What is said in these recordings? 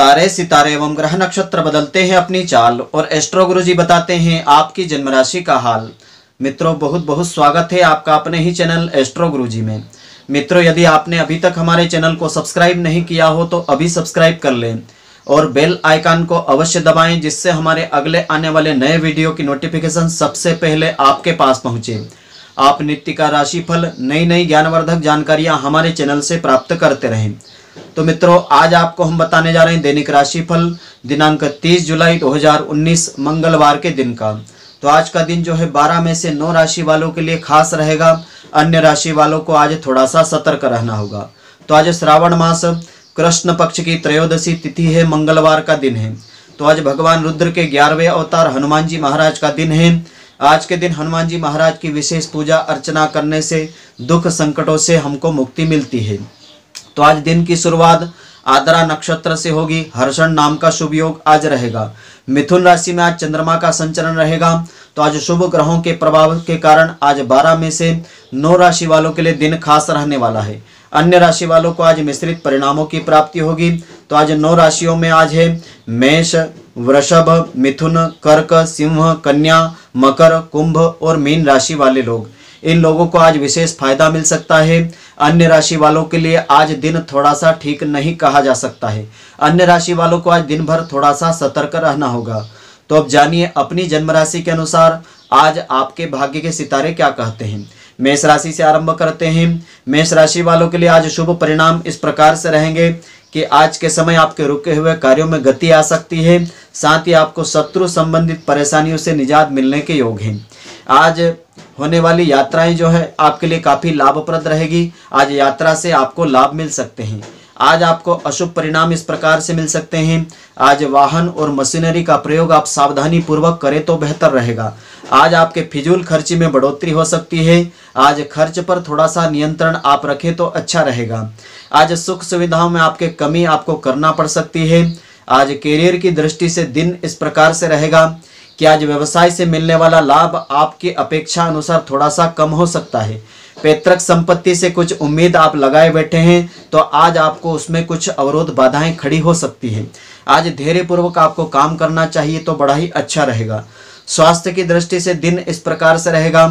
तारे, सितारे एवं ग्रह नक्षत्र बदलते हैं अपनी चाल और एस्ट्रो गुरु जी बताते हैं आपकी जन्म राशि का हाल। मित्रों, बहुत बहुत स्वागत है आपका अपने ही चैनल एस्ट्रो गुरु जी में। मित्रों, यदि आपने अभी तक हमारे चैनल को सब्सक्राइब नहीं किया हो तो अभी सब्सक्राइब कर लें और बेल आइकन को अवश्य दबाएँ, जिससे हमारे अगले आने वाले नए वीडियो की नोटिफिकेशन सबसे पहले आपके पास पहुँचे। आप नित्य का राशिफल नई नई ज्ञानवर्धक जानकारियाँ हमारे चैनल से प्राप्त करते रहें। तो मित्रों, आज आपको हम बताने जा रहे हैं दैनिक राशिफल दिनांक 30 जुलाई 2019 मंगलवार के दिन का। तो आज का दिन जो है 12 में से 9 राशि वालों के लिए खास रहेगा। अन्य राशि वालों को आज थोड़ा सा सतर्क रहना होगा। तो आज श्रावण मास, कृष्ण पक्ष की त्रयोदशी तिथि है, मंगलवार का दिन है। तो आज भगवान रुद्र के ग्यारहवें अवतार हनुमान जी महाराज का दिन है। आज के दिन हनुमान जी महाराज की विशेष पूजा अर्चना करने से दुख संकटों से हमको मुक्ति मिलती है। तो आज दिन की शुरुआत आदरा नक्षत्र से होगी। हर्षण नाम का शुभ योग आज रहेगा। मिथुन राशि में आज चंद्रमा का संचरण रहेगा। तो आज शुभ ग्रहों के प्रभाव के कारण आज 12 में से 9 राशि वालों के लिए दिन खास रहने वाला है। अन्य राशि वालों को आज मिश्रित परिणामों की प्राप्ति होगी। तो आज नौ राशियों में आज है मेष, वृषभ, मिथुन, कर्क, सिंह, कन्या, मकर, कुंभ और मीन राशि वाले लोग। इन लोगों को आज विशेष फ़ायदा मिल सकता है। अन्य राशि वालों के लिए आज दिन थोड़ा सा ठीक नहीं कहा जा सकता है। अन्य राशि वालों को आज दिन भर थोड़ा सा सतर्क रहना होगा। तो अब जानिए अपनी जन्म राशि के अनुसार आज आपके भाग्य के सितारे क्या कहते हैं। मेष राशि से आरंभ करते हैं। मेष राशि वालों के लिए आज शुभ परिणाम इस प्रकार से रहेंगे कि आज के समय आपके रुके हुए कार्यों में गति आ सकती है। साथ ही आपको शत्रु संबंधित परेशानियों से निजात मिलने के योग हैं। आज होने वाली यात्राएँ जो है आपके लिए काफ़ी लाभप्रद रहेगी। आज यात्रा से आपको लाभ मिल सकते हैं। आज आपको अशुभ परिणाम इस प्रकार से मिल सकते हैं। आज वाहन और मशीनरी का प्रयोग आप सावधानी पूर्वक करें तो बेहतर रहेगा। आज आपके फिजूल खर्ची में बढ़ोतरी हो सकती है। आज खर्च पर थोड़ा सा नियंत्रण आप रखें तो अच्छा रहेगा। आज सुख सुविधाओं में आपके कमी आपको करना पड़ सकती है। आज करियर की दृष्टि से दिन इस प्रकार से रहेगा। कि आज व्यवसाय से मिलने वाला लाभ आपकी अपेक्षा अनुसार थोड़ा सा कम हो सकता है। पैतृक संपत्ति से कुछ उम्मीद आप लगाए बैठे हैं तो आज आपको उसमें कुछ अवरोध बाधाएँ खड़ी हो सकती हैं। आज धैर्य पूर्वक आपको काम करना चाहिए तो बड़ा ही अच्छा रहेगा। स्वास्थ्य की दृष्टि से दिन इस प्रकार से रहेगा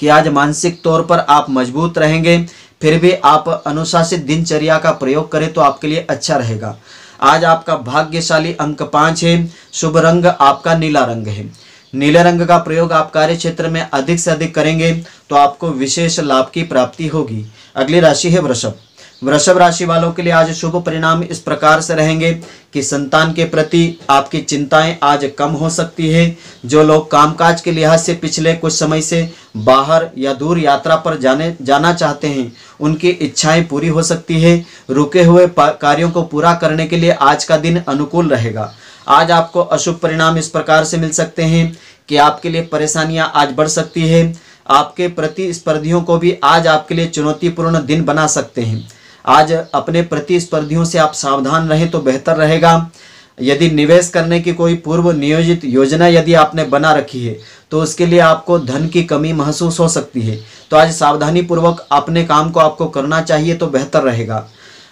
कि आज मानसिक तौर पर आप मज़बूत रहेंगे, फिर भी आप अनुशासित दिनचर्या का प्रयोग करें तो आपके लिए अच्छा रहेगा। आज आपका भाग्यशाली अंक पाँच है। शुभ रंग आपका नीला रंग है। नीले रंग का प्रयोग आप कार्य क्षेत्र में अधिक से अधिक करेंगे तो आपको विशेष लाभ की प्राप्ति होगी। अगली राशि है वृषभ। वृषभ राशि वालों के लिए आज शुभ परिणाम इस प्रकार से रहेंगे कि संतान के प्रति आपकी चिंताएँ आज कम हो सकती है। जो लोग कामकाज के लिहाज से पिछले कुछ समय से बाहर या दूर यात्रा पर जाने, जाना चाहते हैं, उनकी इच्छाएँ पूरी हो सकती है। रुके हुए कार्यों को पूरा करने के लिए आज का दिन अनुकूल रहेगा। आज आपको अशुभ परिणाम इस प्रकार से मिल सकते हैं कि आपके लिए परेशानियाँ आज बढ़ सकती है। आपके प्रतिस्पर्धियों को भी आज आपके लिए चुनौतीपूर्ण दिन बना सकते हैं। आज अपने प्रतिस्पर्धियों से आप सावधान रहें तो बेहतर रहेगा। यदि निवेश करने की कोई पूर्व नियोजित योजना यदि आपने बना रखी है तो उसके लिए आपको धन की कमी महसूस हो सकती है। तो आज सावधानी पूर्वक अपने काम को आपको करना चाहिए तो बेहतर रहेगा।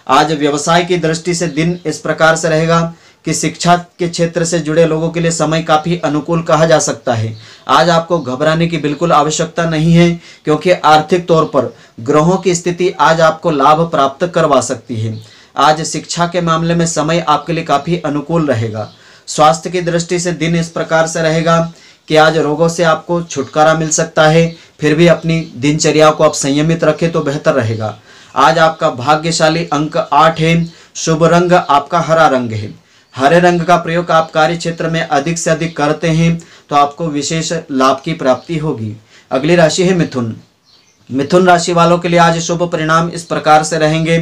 आज व्यवसाय की दृष्टि से दिन इस प्रकार से रहेगा। कि शिक्षा के क्षेत्र से जुड़े लोगों के लिए समय काफ़ी अनुकूल कहा जा सकता है। आज आपको घबराने की बिल्कुल आवश्यकता नहीं है, क्योंकि आर्थिक तौर पर ग्रहों की स्थिति आज आपको लाभ प्राप्त करवा सकती है। आज शिक्षा के मामले में समय आपके लिए काफ़ी अनुकूल रहेगा। स्वास्थ्य की दृष्टि से दिन इस प्रकार से रहेगा कि आज रोगों से आपको छुटकारा मिल सकता है, फिर भी अपनी दिनचर्या को आप संयमित रखें तो बेहतर रहेगा। आज आपका भाग्यशाली अंक आठ है, शुभ रंग आपका हरा रंग है। हरे रंग का प्रयोग आप कार्य क्षेत्र में अधिक से अधिक करते हैं तो आपको विशेष लाभ की प्राप्ति होगी। अगली राशि है मिथुन। मिथुन राशि वालों के लिए आज शुभ परिणाम इस प्रकार से रहेंगे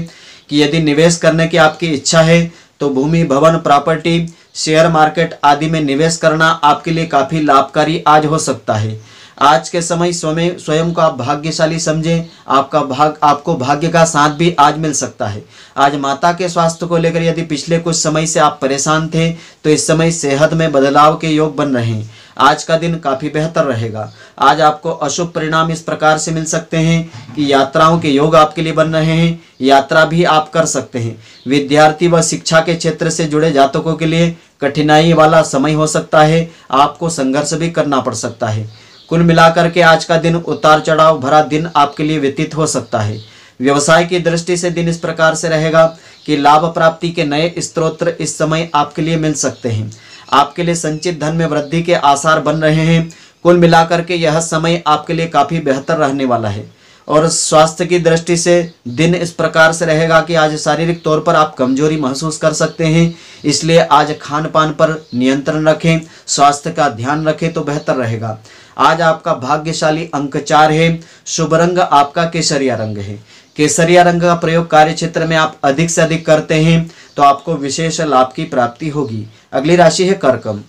कि यदि निवेश करने की आपकी इच्छा है तो भूमि, भवन, प्रॉपर्टी, शेयर मार्केट आदि में निवेश करना आपके लिए काफ़ी लाभकारी आज हो सकता है। आज के समय स्वयं स्वयं को आप भाग्यशाली समझें, आपका भाग, आपको भाग्य का साथ भी आज मिल सकता है। आज माता के स्वास्थ्य को लेकर यदि पिछले कुछ समय से आप परेशान थे तो इस समय सेहत में बदलाव के योग बन रहे हैं। आज का दिन काफ़ी बेहतर रहेगा। आज आपको अशुभ परिणाम इस प्रकार से मिल सकते हैं कि यात्राओं के योग आपके लिए बन रहे हैं, यात्रा भी आप कर सकते हैं। विद्यार्थी व शिक्षा के क्षेत्र से जुड़े जातकों के लिए कठिनाई वाला समय हो सकता है, आपको संघर्ष भी करना पड़ सकता है। कुल मिलाकर के आज का दिन उतार चढ़ाव भरा दिन आपके लिए व्यतीत हो सकता है। व्यवसाय की दृष्टि से दिन इस प्रकार से रहेगा कि लाभ प्राप्ति के नए स्त्रोत्र इस समय आपके लिए मिल सकते हैं। आपके लिए संचित धन में वृद्धि के आसार बन रहे हैं। कुल मिलाकर के यह समय आपके लिए काफ़ी बेहतर रहने वाला है। और स्वास्थ्य की दृष्टि से दिन इस प्रकार से रहेगा कि आज शारीरिक तौर पर आप कमज़ोरी महसूस कर सकते हैं। इसलिए आज खान पान पर नियंत्रण रखें, स्वास्थ्य का ध्यान रखें तो बेहतर रहेगा। आज आपका भाग्यशाली अंक चार है। शुभ रंग आपका केसरिया रंग है। केसरिया रंग का प्रयोग कार्य क्षेत्र में आप अधिक से अधिक करते हैं तो आपको विशेष लाभ की प्राप्ति होगी। अगली राशि है कर्कम।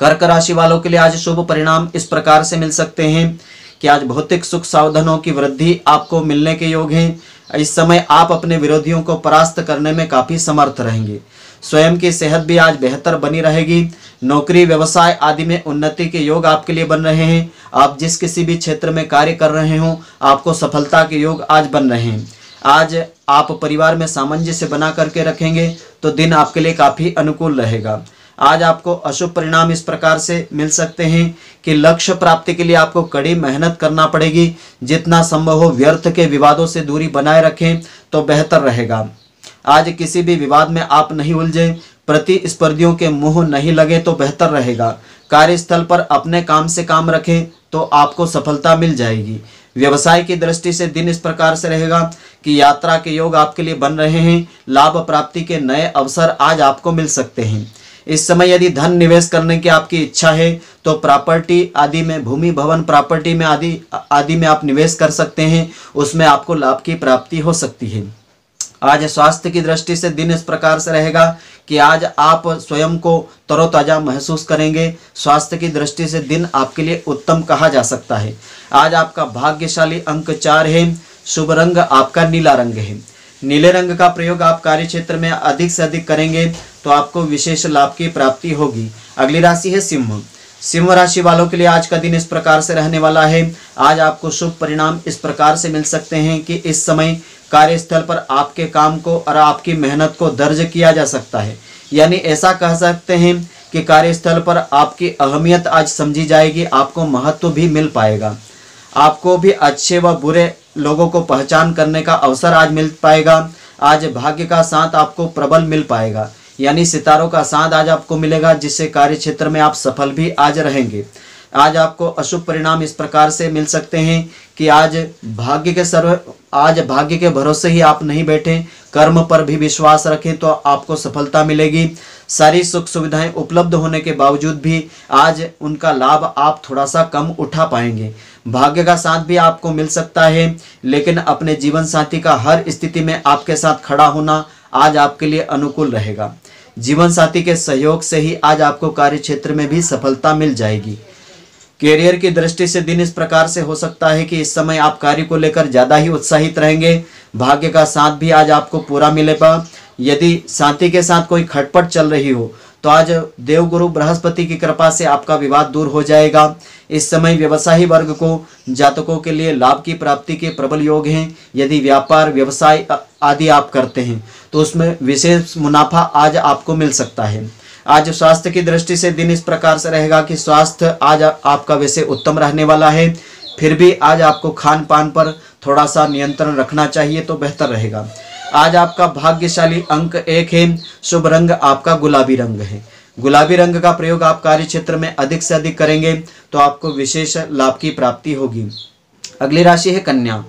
कर्क राशि वालों के लिए आज शुभ परिणाम इस प्रकार से मिल सकते हैं कि आज भौतिक सुख सावधानों की वृद्धि आपको मिलने के योग हैं। इस समय आप अपने विरोधियों को परास्त करने में काफ़ी समर्थ रहेंगे। स्वयं की सेहत भी आज बेहतर बनी रहेगी। नौकरी, व्यवसाय आदि में उन्नति के योग आपके लिए बन रहे हैं। आप जिस किसी भी क्षेत्र में कार्य कर रहे हो, आपको सफलता के योग आज बन रहे हैं। आज आप परिवार में सामंजस्य बना करके रखेंगे तो दिन आपके लिए काफ़ी अनुकूल रहेगा। आज आपको अशुभ परिणाम इस प्रकार से मिल सकते हैं कि लक्ष्य प्राप्ति के लिए आपको कड़ी मेहनत करना पड़ेगी। जितना संभव हो, व्यर्थ के विवादों से दूरी बनाए रखें तो बेहतर रहेगा। आज किसी भी विवाद में आप नहीं उलझे, प्रतिस्पर्धियों के मुँह नहीं लगे तो बेहतर रहेगा। कार्यस्थल पर अपने काम से काम रखें तो आपको सफलता मिल जाएगी। व्यवसाय की दृष्टि से दिन इस प्रकार से रहेगा कि यात्रा के योग आपके लिए बन रहे हैं, लाभ प्राप्ति के नए अवसर आज आपको मिल सकते हैं। इस समय यदि धन निवेश करने की आपकी इच्छा है तो प्रॉपर्टी आदि में, भूमि भवन प्रॉपर्टी में आदि आदि में आप निवेश कर सकते हैं, उसमें आपको लाभ की प्राप्ति हो सकती है। आज स्वास्थ्य की दृष्टि से दिन इस प्रकार से रहेगा कि आज आप स्वयं को तरोताजा महसूस करेंगे। स्वास्थ्य की दृष्टि से दिन आपके लिए उत्तम कहा जा सकता है। आज आपका भाग्यशाली अंक चार है। शुभ रंग आपका नीला रंग है। नीले रंग का प्रयोग आप कार्य क्षेत्र में अधिक से अधिक करेंगे तो आपको विशेष लाभ की प्राप्ति होगी। अगली राशि है सिंह। सिंह राशि वालों के लिए आज का दिन इस प्रकार से रहने वाला है। आज आपको शुभ परिणाम इस प्रकार से मिल सकते हैं कि इस समय कार्यस्थल पर आपके काम को और आपकी मेहनत को दर्ज किया जा सकता है। यानी ऐसा कह सकते हैं कि कार्यस्थल पर आपकी अहमियत आज समझी जाएगी, आपको महत्व भी मिल पाएगा। आपको भी अच्छे व बुरे लोगों को पहचान करने का अवसर आज मिल पाएगा। आज भाग्य का साथ आपको प्रबल मिल पाएगा। यानी सितारों का साथ आज आपको मिलेगा, जिससे कार्य क्षेत्र में आप सफल भी आज रहेंगे। आज आपको अशुभ परिणाम इस प्रकार से मिल सकते हैं कि आज भाग्य के सर्व, आज भाग्य के भरोसे ही आप नहीं बैठे, कर्म पर भी विश्वास रखें तो आपको सफलता मिलेगी। सारी सुख सुविधाएँ उपलब्ध होने के बावजूद भी आज उनका लाभ आप थोड़ा सा कम उठा पाएँगे। भाग्य का साथ भी आपको मिल सकता है, लेकिन अपने जीवन साथी का हर स्थिति में आपके साथ खड़ा होना आज आपके लिए अनुकूल रहेगा। जीवन साथी के सहयोग से ही आज आपको कार्य क्षेत्र में भी सफलता मिल जाएगी। कैरियर की दृष्टि से दिन इस प्रकार से हो सकता है कि इस समय आप कार्य को लेकर ज़्यादा ही उत्साहित रहेंगे। भाग्य का साथ भी आज आपको पूरा मिलेगा। यदि साथी के साथ कोई खटपट चल रही हो तो आज देवगुरु बृहस्पति की कृपा से आपका विवाद दूर हो जाएगा। इस समय व्यवसायी वर्ग को, जातकों के लिए लाभ की प्राप्ति के प्रबल योग हैं। यदि व्यापार, व्यवसाय आदि आप करते हैं तो उसमें विशेष मुनाफा आज आपको मिल सकता है। आज स्वास्थ्य की दृष्टि से दिन इस प्रकार से रहेगा कि स्वास्थ्य आज आपका वैसे उत्तम रहने वाला है। फिर भी आज आपको खान पान पर थोड़ा सा नियंत्रण रखना चाहिए तो बेहतर रहेगा। आज आपका भाग्यशाली अंक एक है, शुभ रंग आपका गुलाबी रंग है। गुलाबी रंग का प्रयोग आप कार्य क्षेत्र में अधिक से अधिक करेंगे तो आपको विशेष लाभ की प्राप्ति होगी। अगली राशि है कन्या।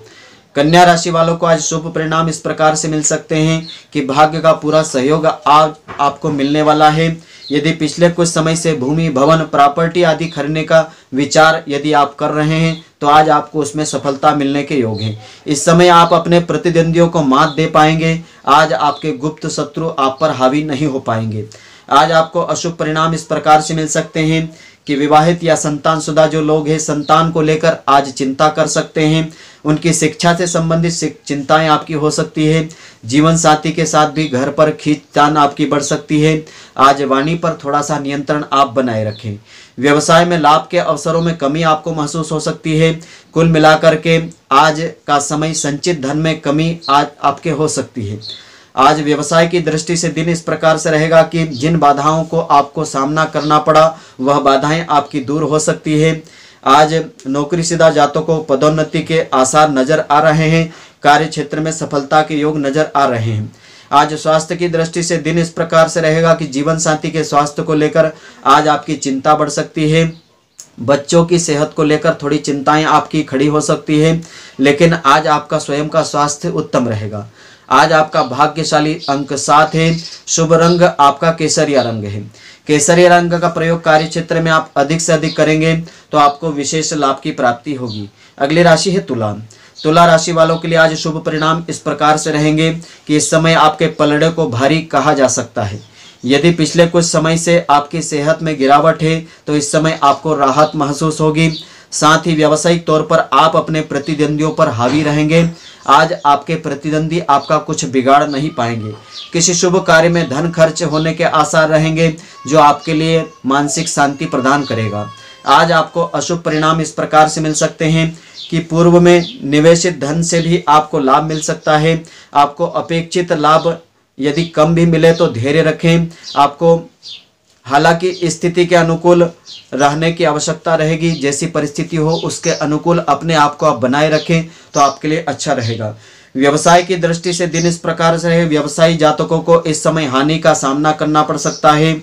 कन्या राशि वालों को आज शुभ परिणाम इस प्रकार से मिल सकते हैं कि भाग्य का पूरा सहयोग आज आपको मिलने वाला है। यदि पिछले कुछ समय से भूमि, भवन, प्रॉपर्टी आदि खरीदने का विचार यदि आप कर रहे हैं तो आज आपको उसमें सफलता मिलने के योग हैं। इस समय आप अपने प्रतिद्वंदियों को मात दे पाएँगे। आज आपके गुप्त शत्रु आप पर हावी नहीं हो पाएँगे। आज आपको अशुभ परिणाम इस प्रकार से मिल सकते हैं कि विवाहित या संतान शुदा जो लोग हैं, संतान को लेकर आज चिंता कर सकते हैं। उनकी शिक्षा से संबंधित चिंताएँ आपकी हो सकती है। जीवन साथी के साथ भी घर पर खींचतान आपकी बढ़ सकती है। आज वाणी पर थोड़ा सा नियंत्रण आप बनाए रखें। व्यवसाय में लाभ के अवसरों में कमी आपको महसूस हो सकती है। कुल मिलाकर के आज का समय संचित धन में कमी आज आपके हो सकती है। आज व्यवसाय की दृष्टि से दिन इस प्रकार से रहेगा कि जिन बाधाओं को आपको सामना करना पड़ा, वह बाधाएँ आपकी दूर हो सकती है। आज नौकरी सीधा जातों को पदोन्नति के आसार नज़र आ रहे हैं, कार्य क्षेत्र में सफलता के योग नज़र आ रहे हैं। आज स्वास्थ्य की दृष्टि से दिन इस प्रकार से रहेगा कि जीवन साथी के स्वास्थ्य को लेकर आज आपकी चिंता बढ़ सकती है। बच्चों की सेहत को लेकर थोड़ी चिंताएँ आपकी खड़ी हो सकती है, लेकिन आज आपका स्वयं का स्वास्थ्य उत्तम रहेगा। आज आपका भाग्यशाली अंक सात है। शुभ रंग आपका केसरिया रंग है। केसरिया रंग का प्रयोग कार्य क्षेत्र में आप अधिक से अधिक करेंगे तो आपको विशेष लाभ की प्राप्ति होगी। अगली राशि है तुला। तुला राशि वालों के लिए आज शुभ परिणाम इस प्रकार से रहेंगे कि इस समय आपके पलड़े को भारी कहा जा सकता है। यदि पिछले कुछ समय से आपकी सेहत में गिरावट है तो इस समय आपको राहत महसूस होगी। साथ ही व्यावसायिक तौर पर आप अपने प्रतिद्वंदियों पर हावी रहेंगे। आज आपके प्रतिद्वंदी आपका कुछ बिगाड़ नहीं पाएँगे। किसी शुभ कार्य में धन खर्च होने के आसार रहेंगे, जो आपके लिए मानसिक शांति प्रदान करेगा। आज आपको अशुभ परिणाम इस प्रकार से मिल सकते हैं कि पूर्व में निवेशित धन से भी आपको लाभ मिल सकता है। आपको अपेक्षित लाभ यदि कम भी मिले तो धैर्य रखें। आपको हालाँकि स्थिति के अनुकूल रहने की आवश्यकता रहेगी। जैसी परिस्थिति हो, उसके अनुकूल अपने आप को आप बनाए रखें तो आपके लिए अच्छा रहेगा। व्यवसाय की दृष्टि से दिन इस प्रकार से है व्यवसायी जातकों को इस समय हानि का सामना करना पड़ सकता है।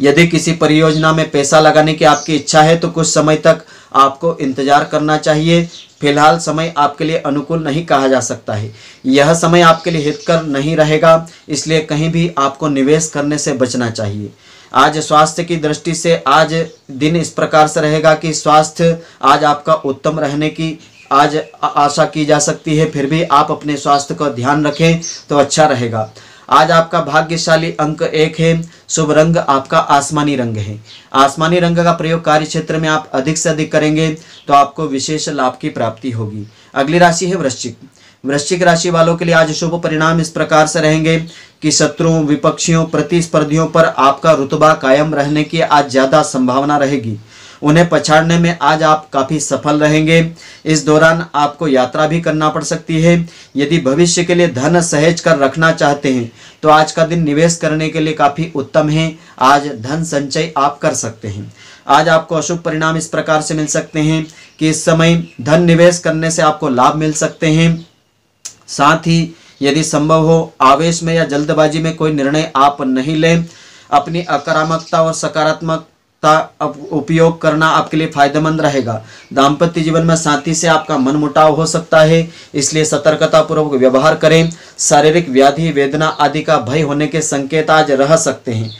यदि किसी परियोजना में पैसा लगाने की आपकी इच्छा है तो कुछ समय तक आपको इंतज़ार करना चाहिए। फ़िलहाल समय आपके लिए अनुकूल नहीं कहा जा सकता है। यह समय आपके लिए हितकर नहीं रहेगा, इसलिए कहीं भी आपको निवेश करने से बचना चाहिए। आज स्वास्थ्य की दृष्टि से आज दिन इस प्रकार से रहेगा कि स्वास्थ्य आज आपका उत्तम रहने की आज आशा की जा सकती है, फिर भी आप अपने स्वास्थ्य का ध्यान रखें तो अच्छा रहेगा। आज आपका भाग्यशाली अंक एक है। शुभ रंग आपका आसमानी रंग है। आसमानी रंग का प्रयोग कार्य क्षेत्र में आप अधिक से अधिक करेंगे तो आपको विशेष लाभ की प्राप्ति होगी। अगली राशि है वृश्चिक। वृश्चिक राशि वालों के लिए आज शुभ परिणाम इस प्रकार से रहेंगे कि शत्रुओं, विपक्षियों, प्रतिस्पर्धियों पर आपका रुतबा कायम रहने की आज ज़्यादा संभावना रहेगी। उन्हें पछाड़ने में आज आप काफ़ी सफल रहेंगे। इस दौरान आपको यात्रा भी करना पड़ सकती है। यदि भविष्य के लिए धन सहेज कर रखना चाहते हैं तो आज का दिन निवेश करने के लिए काफ़ी उत्तम है। आज धन संचय आप कर सकते हैं। आज आपको अशुभ परिणाम इस प्रकार से मिल सकते हैं कि इस समय धन निवेश करने से आपको लाभ मिल सकते हैं। साथ ही यदि संभव हो, आवेश में या जल्दबाजी में कोई निर्णय आप नहीं लें, अपनी अकारात्मकता और सकारात्मक का उपयोग करना आपके लिए फ़ायदेमंद रहेगा। दाम्पत्य जीवन में साथी से आपका मन मुटाव हो सकता है, इसलिए सतर्कता पूर्वक व्यवहार करें। शारीरिक व्याधि, वेदना आदि का भय होने के संकेत आज रह सकते हैं।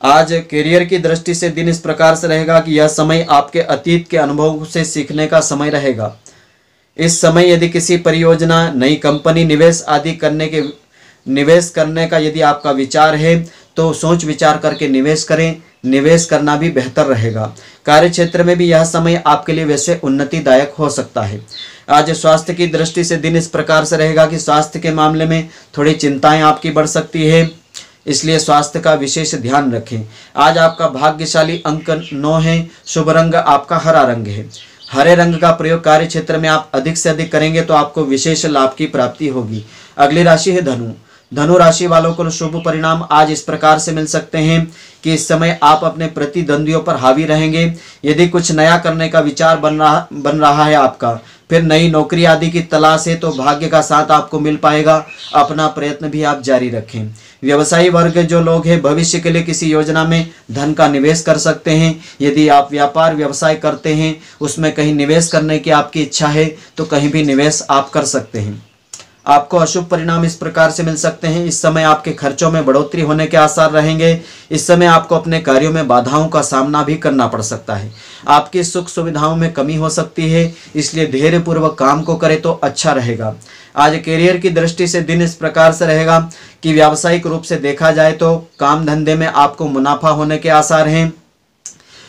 आज करियर की दृष्टि से दिन इस प्रकार से रहेगा कि यह समय आपके अतीत के अनुभव से सीखने का समय रहेगा। इस समय यदि किसी परियोजना, नई कंपनी, निवेश आदि करने के, निवेश करने का यदि आपका विचार है तो सोच विचार करके निवेश करें। निवेश करना भी बेहतर रहेगा। कार्य क्षेत्र में भी यह समय आपके लिए वैसे उन्नतिदायक हो सकता है। आज स्वास्थ्य की दृष्टि से दिन इस प्रकार से रहेगा कि स्वास्थ्य के मामले में थोड़ी चिंताएँ आपकी बढ़ सकती है। इसलिए स्वास्थ्य का विशेष ध्यान रखें। आज आपका भाग्यशाली अंक नौ है। शुभ रंग आपका हरा रंग है। हरे रंग का प्रयोग कार्य क्षेत्र में आप अधिक से अधिक करेंगे तो आपको विशेष लाभ की प्राप्ति होगी। अगली राशि है धनु। धनु राशि वालों को शुभ परिणाम आज इस प्रकार से मिल सकते हैं कि इस समय आप अपने प्रतिद्वंदियों पर हावी रहेंगे। यदि कुछ नया करने का विचार बन रहा बन रहा है आपका, फिर नई नौकरी आदि की तलाश है तो भाग्य का साथ आपको मिल पाएगा। अपना प्रयत्न भी आप जारी रखें। व्यवसायी वर्ग जो लोग हैं, भविष्य के लिए किसी योजना में धन का निवेश कर सकते हैं। यदि आप व्यापार व्यवसाय करते हैं, उसमें कहीं निवेश करने की आपकी इच्छा है तो कहीं भी निवेश आप कर सकते हैं। आपको अशुभ परिणाम इस प्रकार से मिल सकते हैं। इस समय आपके खर्चों में बढ़ोतरी होने के आसार रहेंगे। इस समय आपको अपने कार्यों में बाधाओं का सामना भी करना पड़ सकता है। आपकी सुख सुविधाओं में कमी हो सकती है, इसलिए धैर्य पूर्वक काम को करें तो अच्छा रहेगा। आज करियर की दृष्टि से दिन इस प्रकार से रहेगा कि व्यावसायिक रूप से देखा जाए तो काम धंधे में आपको मुनाफा होने के आसार हैं।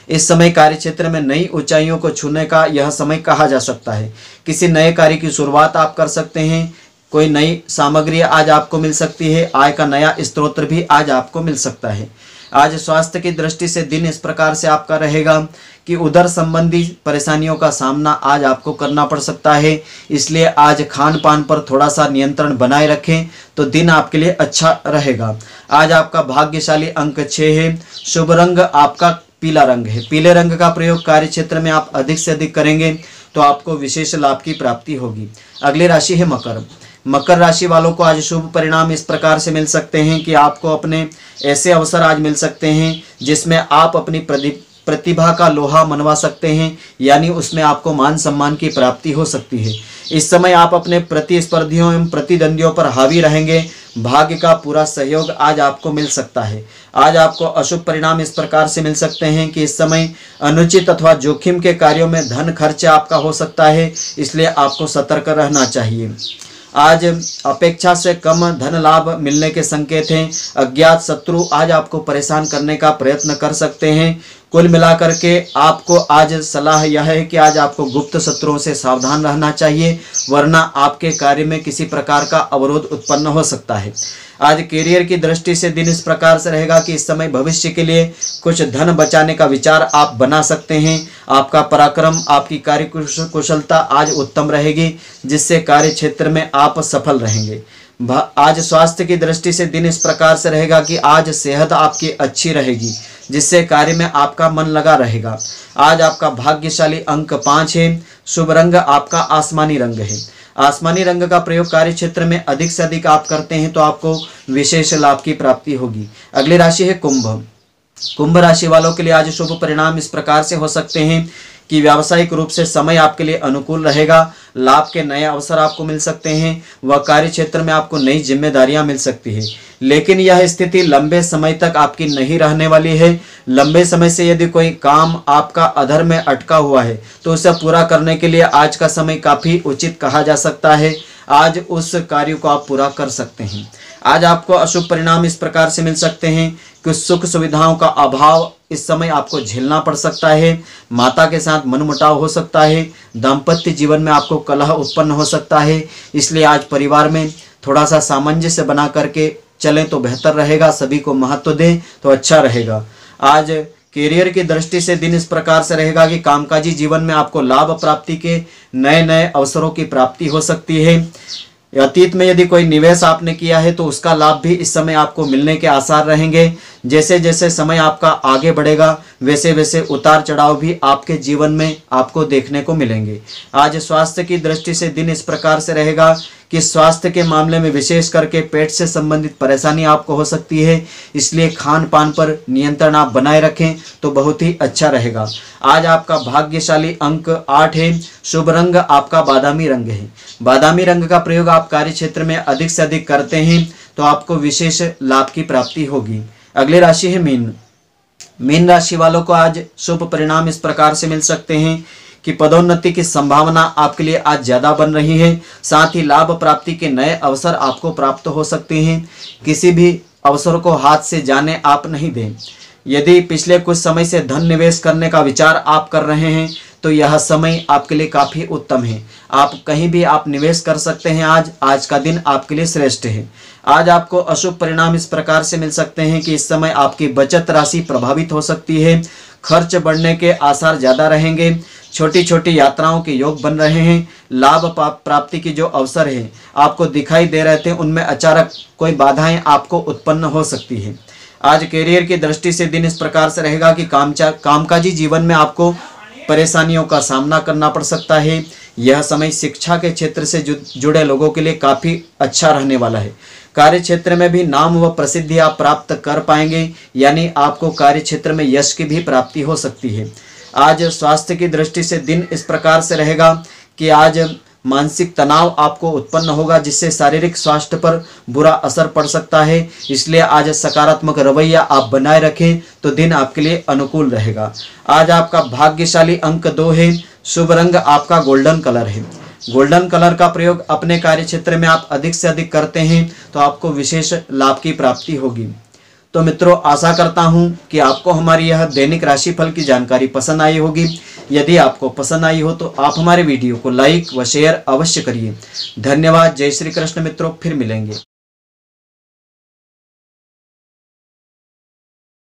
इस समय कार्य क्षेत्र में नई ऊंचाइयों को छूने का यह समय कहा जा सकता है। किसी नए कार्य की शुरुआत आप कर सकते हैं। कोई नई सामग्री आज आपको मिल सकती है, आय का नया स्त्रोत्र भी आज आपको मिल सकता है। आज स्वास्थ्य की दृष्टि से दिन इस प्रकार से आपका रहेगा कि उधर संबंधी परेशानियों का सामना आज आपको करना पड़ सकता है। इसलिए आज खान पान पर थोड़ा सा नियंत्रण बनाए रखें तो दिन आपके लिए अच्छा रहेगा। आज आपका भाग्यशाली अंक छः है। शुभ रंग आपका पीला रंग है। पीले रंग का प्रयोग कार्य क्षेत्र में आप अधिक से अधिक करेंगे तो आपको विशेष लाभ की प्राप्ति होगी। अगली राशि है मकर। मकर राशि वालों को आज शुभ परिणाम इस प्रकार से मिल सकते हैं कि आपको अपने ऐसे अवसर आज मिल सकते हैं जिसमें आप अपनी प्रतिभा का लोहा मनवा सकते हैं, यानी उसमें आपको मान सम्मान की प्राप्ति हो सकती है। इस समय आप अपने प्रतिस्पर्धियों एवं प्रतिद्वंदियों पर हावी रहेंगे। भाग्य का पूरा सहयोग आज आपको मिल सकता है। आज आपको अशुभ परिणाम इस प्रकार से मिल सकते हैं कि इस समय अनुचित अथवा जोखिम के कार्यों में धन खर्च आपका हो सकता है, इसलिए आपको सतर्क रहना चाहिए। आज अपेक्षा से कम धन लाभ मिलने के संकेत हैं। अज्ञात शत्रु आज आपको परेशान करने का प्रयत्न कर सकते हैं। कुल मिलाकर के आपको आज सलाह यह है कि आज आपको गुप्त शत्रुओं से सावधान रहना चाहिए, वरना आपके कार्य में किसी प्रकार का अवरोध उत्पन्न हो सकता है। आज करियर की दृष्टि से दिन इस प्रकार से रहेगा कि इस समय भविष्य के लिए कुछ धन बचाने का विचार आप बना सकते हैं। आपका पराक्रम, आपकी कार्य कुशलता आज उत्तम रहेगी, जिससे कार्य क्षेत्र में आप सफल रहेंगे। आज स्वास्थ्य की दृष्टि से दिन इस प्रकार से रहेगा कि आज सेहत आपकी अच्छी रहेगी, जिससे कार्य में आपका मन लगा रहेगा। आज आपका भाग्यशाली अंक पाँच है, शुभ रंग आपका आसमानी रंग है। आसमानी रंग का प्रयोग कार्य क्षेत्र में अधिक से अधिक आप करते हैं तो आपको विशेष लाभ की प्राप्ति होगी। अगली राशि है कुंभ। कुंभ राशि वालों के लिए आज शुभ परिणाम इस प्रकार से हो सकते हैं कि व्यावसायिक रूप से समय आपके लिए अनुकूल रहेगा, लाभ के नए अवसर आपको मिल सकते हैं, व कार्य क्षेत्र में आपको नई जिम्मेदारियाँ मिल सकती है। लेकिन यह स्थिति लंबे समय तक आपकी नहीं रहने वाली है। लंबे समय से यदि कोई काम आपका अधर में अटका हुआ है तो उसे पूरा करने के लिए आज का समय काफ़ी उचित कहा जा सकता है। आज उस कार्य को आप पूरा कर सकते हैं। आज आपको अशुभ परिणाम इस प्रकार से मिल सकते हैं कि सुख सुविधाओं का अभाव इस समय आपको झेलना पड़ सकता है, माता के साथ मनमुटाव हो सकता है, दाम्पत्य जीवन में आपको कलह उत्पन्न हो सकता है, इसलिए आज परिवार में थोड़ा सा सामंजस्य बना करके चलें तो बेहतर रहेगा, सभी को महत्व दें तो अच्छा रहेगा। आज करियर की दृष्टि से दिन इस प्रकार से रहेगा कि कामकाजी जीवन में आपको लाभ प्राप्ति के नए नए अवसरों की प्राप्ति हो सकती है। अतीत में यदि कोई निवेश आपने किया है तो उसका लाभ भी इस समय आपको मिलने के आसार रहेंगे। जैसे जैसे समय आपका आगे बढ़ेगा वैसे वैसे उतार चढ़ाव भी आपके जीवन में आपको देखने को मिलेंगे। आज स्वास्थ्य की दृष्टि से दिन इस प्रकार से रहेगा कि स्वास्थ्य के मामले में विशेष करके पेट से संबंधित परेशानी आपको हो सकती है, इसलिए खान पान पर नियंत्रण आप बनाए रखें तो बहुत ही अच्छा रहेगा। आज आपका भाग्यशाली अंक आठ है, शुभ रंग आपका बादामी रंग है। बादामी रंग का प्रयोग आप कार्य क्षेत्र में अधिक से अधिक करते हैं तो आपको विशेष लाभ की प्राप्ति होगी। अगली राशि है मीन। मीन राशि वालों को आज शुभ परिणाम इस प्रकार से मिल सकते हैं कि पदोन्नति की संभावना आपके लिए आज ज़्यादा बन रही है। साथ ही लाभ प्राप्ति के नए अवसर आपको प्राप्त हो सकते हैं। किसी भी अवसर को हाथ से जाने आप नहीं दें। यदि पिछले कुछ समय से धन निवेश करने का विचार आप कर रहे हैं तो यह समय आपके लिए काफ़ी उत्तम है। आप कहीं भी आप निवेश कर सकते हैं आज। आज का दिन आपके लिए श्रेष्ठ है। आज आपको अशुभ परिणाम इस प्रकार से मिल सकते हैं कि इस समय आपकी बचत राशि प्रभावित हो सकती है। खर्च बढ़ने के आसार ज़्यादा रहेंगे। छोटी छोटी यात्राओं के योग बन रहे हैं। लाभ प्राप्ति की जो अवसर है, आपको दिखाई दे रहे थे, उनमें अचानक कोई बाधाएँ आपको उत्पन्न हो सकती है। आज कैरियर की दृष्टि से दिन इस प्रकार से रहेगा कि कामचा, कामकाजी जीवन में आपको परेशानियों का सामना करना पड़ सकता है। यह समय शिक्षा के क्षेत्र से जुड़े लोगों के लिए काफ़ी अच्छा रहने वाला है। कार्य क्षेत्र में भी नाम व प्रसिद्धि आप प्राप्त कर पाएँगे, यानी आपको कार्य क्षेत्र में यश की भी प्राप्ति हो सकती है। आज स्वास्थ्य की दृष्टि से दिन इस प्रकार से रहेगा कि आज मानसिक तनाव आपको उत्पन्न होगा, जिससे शारीरिक स्वास्थ्य पर बुरा असर पड़ सकता है। इसलिए आज सकारात्मक रवैया आप बनाए रखें तो दिन आपके लिए अनुकूल रहेगा। आज आपका भाग्यशाली अंक दो है। शुभ रंग आपका गोल्डन कलर है। गोल्डन कलर का प्रयोग अपने कार्य क्षेत्र में आप अधिक से अधिक करते हैं तो आपको विशेष लाभ की प्राप्ति होगी। तो मित्रों, आशा करता हूँ कि आपको हमारी यह दैनिक राशिफल की जानकारी पसंद आई होगी। यदि आपको पसंद आई हो तो आप हमारे वीडियो को लाइक व शेयर अवश्य करिए। धन्यवाद। जय श्री कृष्ण मित्रों, फिर मिलेंगे।